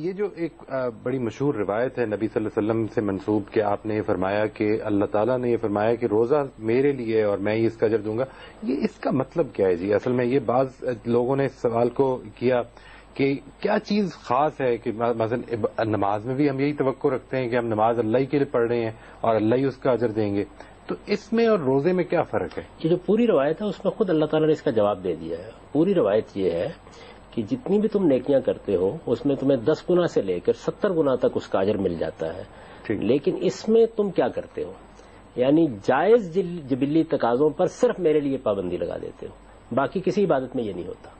ये जो एक बड़ी मशहूर रिवायत है नबी सल्लल्लाहु अलैहि वसल्लम से मंसूब कि आपने ये फरमाया कि अल्लाह ताला ने ये फरमाया कि रोज़ा मेरे लिए और मैं ही इसका अजर दूँगा। ये इसका मतलब क्या है जी? असल में ये बाज लोगों ने इस सवाल को किया कि क्या चीज़ खास है कि मसलन नमाज़ में भी हम यही तो रखते हैं कि हम नमाज़ अल्लाह के लिए पढ़ रहे हैं और अल्लाह ही उसका अजर देंगे। तो इसमें और रोज़े में क्या फ़र्क है? जो पूरी रवायत है, उसमें खुद अल्लाह ताला ने इसका जवाब दे दिया है। पूरी रवायत ये है कि जितनी भी तुम नेकियाँ करते हो उसमें तुम्हें दस गुना से लेकर सत्तर गुना तक उसका अजर मिल जाता है। लेकिन इसमें तुम क्या करते हो? यानी जायज़ जबिली तकाजों पर सिर्फ़ मेरे लिए पाबंदी लगा देते हो। बाकी किसी इबादत में ये नहीं होता।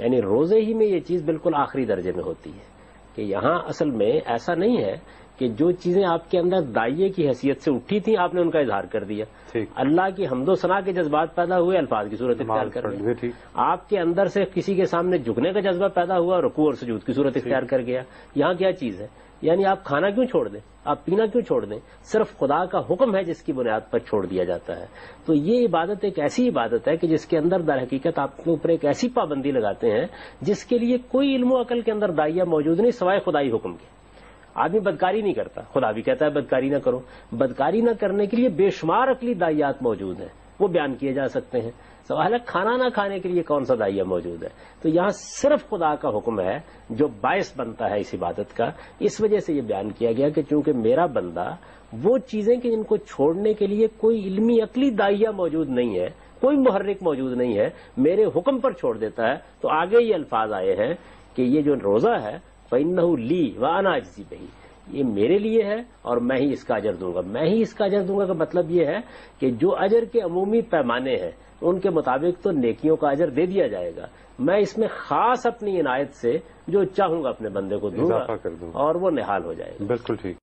यानी रोज़े ही में ये चीज़ बिल्कुल आखिरी दर्जे में होती है। कि यहाँ असल में ऐसा नहीं है कि जो चीज़ें आपके अंदर दाइये की हैसियत से उठी थी आपने उनका इजहार कर दिया। अल्लाह की हमदो सना के जज्बात पैदा हुए अल्फाज की सूरत इख्तियार कर गया आपके अंदर से किसी के सामने झुकने का जज्बा पैदा हुआ रुकू और सजूद की सूरत इख्तियार कर गया। यहाँ क्या चीज़ है? यानी आप खाना क्यों छोड़ दें? आप पीना क्यों छोड़ दें? सिर्फ़ खुदा का हुक्म है जिसकी बुनियाद पर छोड़ दिया जाता है। तो ये इबादत एक ऐसी इबादत है कि जिसके अंदर दर हकीकत आपके ऊपर एक ऐसी पाबंदी लगाते हैं, जिसके लिए कोई इल्म अकल के अंदर दाइया मौजूद नहीं सवाए खुदाई हुक्म के। आदमी बदकारी नहीं करता। खुदा भी कहता है, बदकारी ना करो। बदकारी ना करने के लिए बेशुमार अकली दाइयात मौजूद हैं। वो बयान किए जा सकते हैं। सवाल है, खाना ना खाने के लिए कौन सा दाइया मौजूद है? तो यहाँ सिर्फ़ खुदा का हुक्म है, जो बायस बनता है इस इबादत का। इस वजह से ये बयान किया गया कि चूँकि मेरा बंदा वो चीज़ें कि जिनको छोड़ने के लिए कोई इल्मी अकली दाइया मौजूद नहीं है, कोई मुहर्रिक मौजूद नहीं है, मेरे हुक्म पर छोड़ देता है तो आगे ये अल्फाज आए हैं कि ये जो रोजा है फ़ैनहू ली व अनाजी बही। ये मेरे लिए है और मैं ही इसका अजर दूँगा। मैं ही इसका अजर दूँगा का मतलब ये है कि जो अजर के अमूमी पैमाने हैं उनके मुताबिक तो नेकियों का अजर दे दिया जाएगा। मैं इसमें खास अपनी इनायत से जो चाहूँगा अपने बंदे को दूँगा। और वो निहाल हो जाएगा। बिल्कुल ठीक।